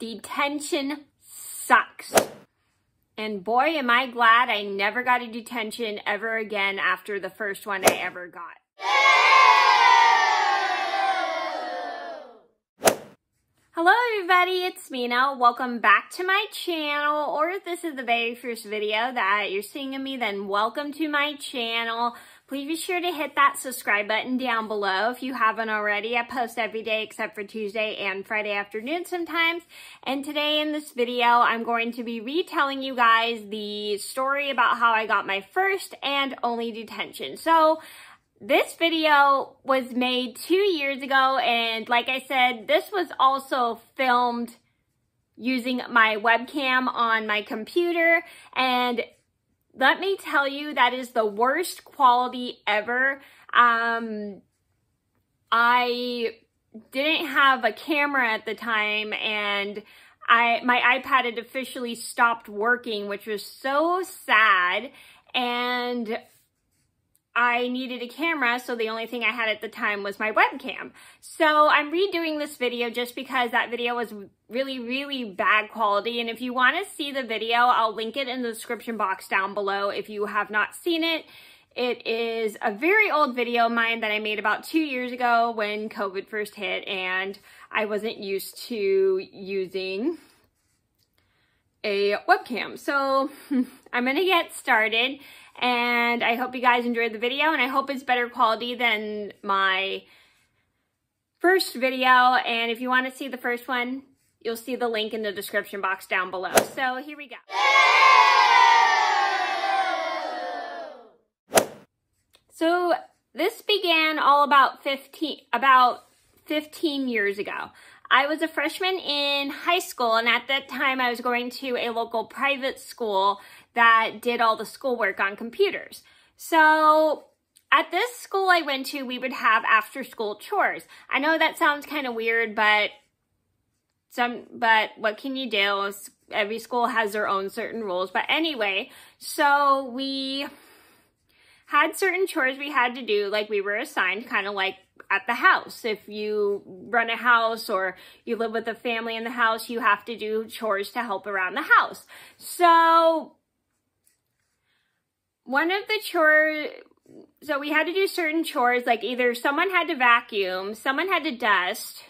Detention sucks. And boy, am I glad I never got a detention ever again after the first one I ever got. Hello everybody, it's Mena. Welcome back to my channel, or if this is the very first video that you're seeing of me, then welcome to my channel. Please be sure to hit that subscribe button down below if you haven't already. I post every day except for Tuesday and Friday afternoon sometimes. And today in this video, I'm going to be retelling you guys the story about how I got my first and only detention. So this video was made two years ago and like I said, this was also filmed using my webcam on my computer and let me tell you, that is the worst quality ever. Um, I didn't have a camera at the time and I my iPad had officially stopped working, which was so sad. And I needed a camera, so the only thing I had at the time was my webcam. So I'm redoing this video just because that video was really, really bad quality. And if you want to see the video, I'll link it in the description box down below if you have not seen it. It is a very old video of mine that I made about two years ago when COVID first hit and I wasn't used to using a webcam. So I'm going to get started and I hope you guys enjoyed the video and I hope it's better quality than my first video. And if you want to see the first one, you'll see the link in the description box down below. So here we go. So this began all about 15, about 15 years ago. I was a freshman in high school and at that time I was going to a local private school that did all the schoolwork on computers. So at this school I went to, we would have after school chores. I know that sounds kind of weird, but some, but what can you do? Every school has their own certain rules. But anyway, so we had certain chores we had to do, like we were assigned, kind of like at the house. If you run a house or you live with a family in the house, you have to do chores to help around the house. So one of the chores, so we had to do certain chores, like either someone had to vacuum, someone had to dust,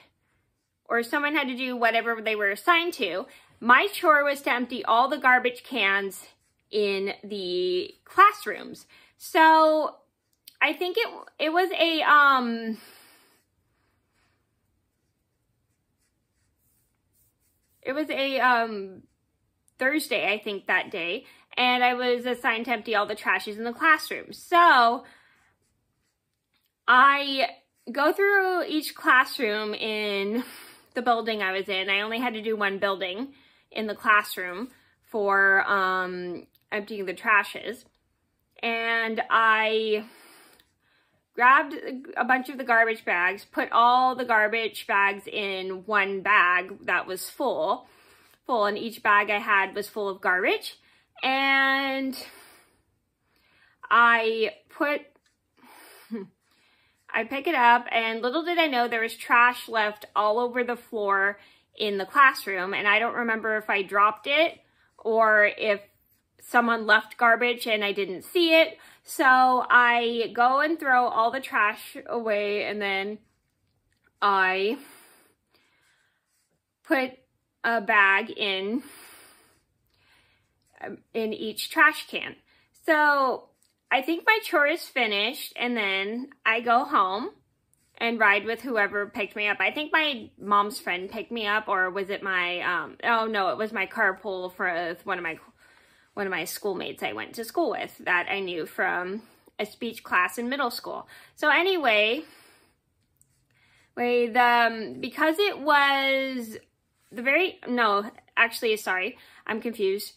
or someone had to do whatever they were assigned to. My chore was to empty all the garbage cans in the classrooms. So I think it it was a um it was a um Thursday, I think, that day and I was assigned to empty all the trashes in the classroom. So I go through each classroom in the building I was in. I only had to do one building in the classroom for um, emptying the trashes. And I grabbed a bunch of the garbage bags, put all the garbage bags in one bag that was full, full, and each bag I had was full of garbage and I put, I pick it up and little did I know there was trash left all over the floor in the classroom and I don't remember if I dropped it or if someone left garbage and I didn't see it. So I go and throw all the trash away and then I put a bag in um, in each trash can. So I think my chore is finished and then I go home and ride with whoever picked me up. I think my mom's friend picked me up or was it my, um, oh no, it was my carpool for one of my, one of my schoolmates I went to school with that I knew from a speech class in middle school. So anyway, wait, um, because it was the very, no, actually, sorry, I'm confused.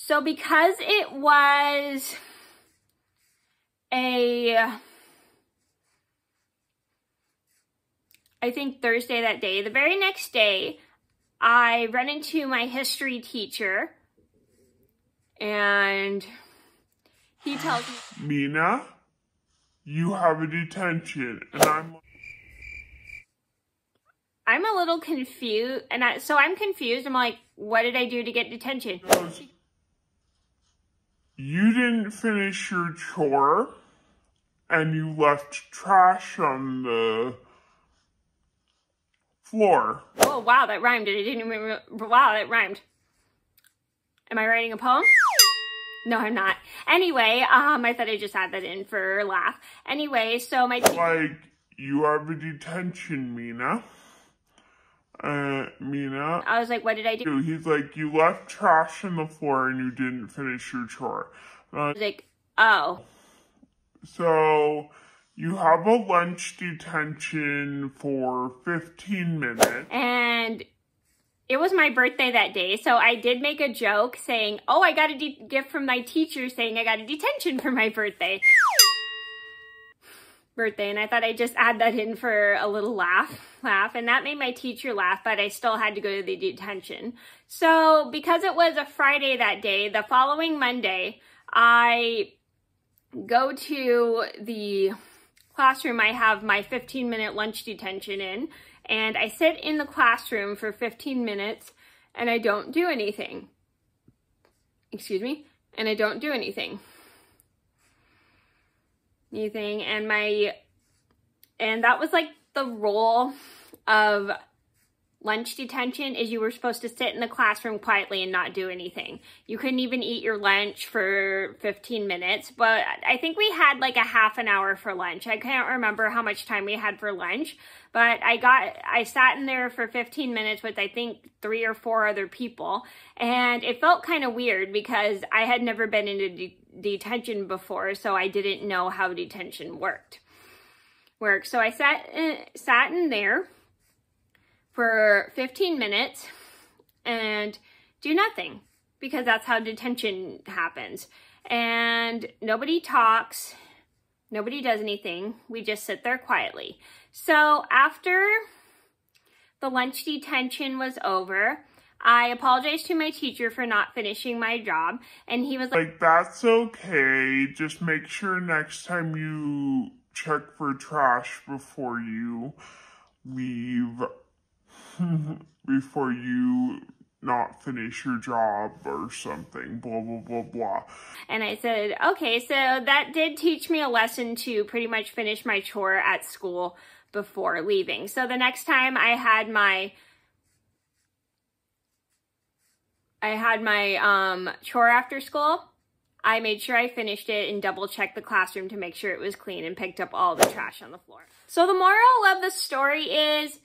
So because it was a, I think Thursday that day, the very next day, I run into my history teacher and he tells me, Mena, you have a detention and I'm I'm a little confused. And I, so I'm confused. I'm like, what did I do to get detention? You didn't finish your chore and you left trash on the floor. Oh, wow, that rhymed. I didn't even, wow, that rhymed. Am I writing a poem? No, I'm not. Anyway, um, I thought I just had that in for a laugh. Anyway, so my Like, you have a detention, Mena. Uh, Mena. I was like, what did I do? He's like, you left trash on the floor and you didn't finish your chore. I was like, oh. So, you have a lunch detention for 15 minutes. And it was my birthday that day, so I did make a joke saying, oh, I got a gift from my teacher saying I got a detention for my birthday. birthday, and I thought I'd just add that in for a little laugh, laugh, and that made my teacher laugh, but I still had to go to the detention. So because it was a Friday that day, the following Monday, I go to the classroom I have my 15 minute lunch detention in, and I sit in the classroom for 15 minutes and I don't do anything. Excuse me? And I don't do anything. Anything. And my, and that was like the role of lunch detention is you were supposed to sit in the classroom quietly and not do anything. You couldn't even eat your lunch for 15 minutes, but I think we had like a half an hour for lunch. I can't remember how much time we had for lunch, but I got, I sat in there for 15 minutes with I think three or four other people, and it felt kind of weird because I had never been into de detention before, so I didn't know how detention worked. Worked. So I sat in, sat in there for 15 minutes and do nothing because that's how detention happens. And nobody talks, nobody does anything. We just sit there quietly. So after the lunch detention was over, I apologized to my teacher for not finishing my job. And he was like, like that's okay. Just make sure next time you check for trash before you leave before you not finish your job or something, blah, blah, blah, blah. And I said, okay, so that did teach me a lesson to pretty much finish my chore at school before leaving. So the next time I had my I had my um, chore after school, I made sure I finished it and double checked the classroom to make sure it was clean and picked up all the trash on the floor. So the moral of the story is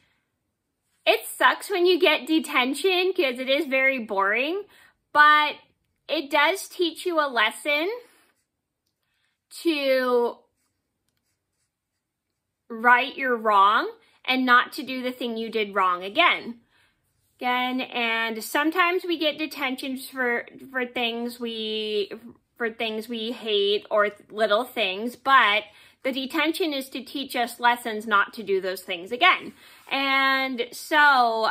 it sucks when you get detention because it is very boring, but it does teach you a lesson to right your wrong and not to do the thing you did wrong again. Again, and sometimes we get detentions for for things we for things we hate or little things, but the detention is to teach us lessons not to do those things again. And so,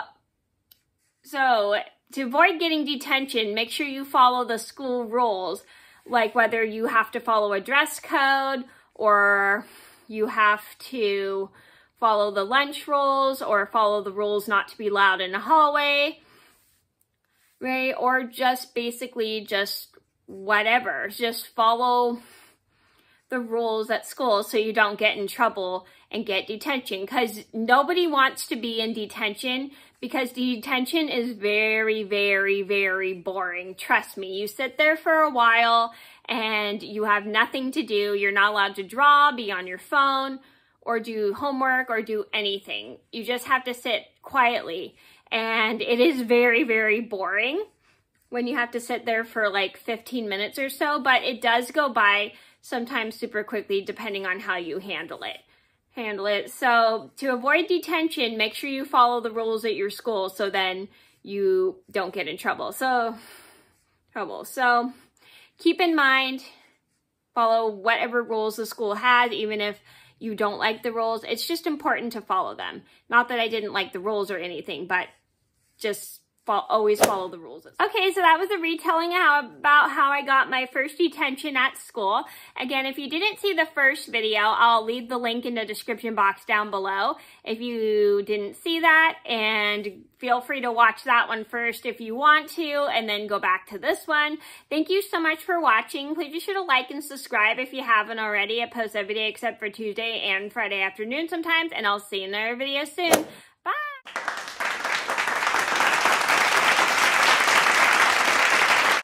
so to avoid getting detention, make sure you follow the school rules, like whether you have to follow a dress code or you have to follow the lunch rules or follow the rules not to be loud in the hallway, right? Or just basically just whatever, just follow the rules at school so you don't get in trouble and get detention because nobody wants to be in detention because detention is very, very, very boring. Trust me, you sit there for a while and you have nothing to do. You're not allowed to draw, be on your phone, or do homework or do anything. You just have to sit quietly. And it is very, very boring when you have to sit there for like 15 minutes or so, but it does go by sometimes super quickly depending on how you handle it. Handle it. So to avoid detention, make sure you follow the rules at your school so then you don't get in trouble. So, trouble. So keep in mind, follow whatever rules the school has, even if you don't like the rules. It's just important to follow them. Not that I didn't like the rules or anything, but just always follow the rules. Okay, so that was a retelling how, about how I got my first detention at school. Again, if you didn't see the first video, I'll leave the link in the description box down below if you didn't see that and feel free to watch that one first if you want to and then go back to this one. Thank you so much for watching. Please be sure to like and subscribe if you haven't already. I post every day except for Tuesday and Friday afternoon sometimes and I'll see you in another video soon.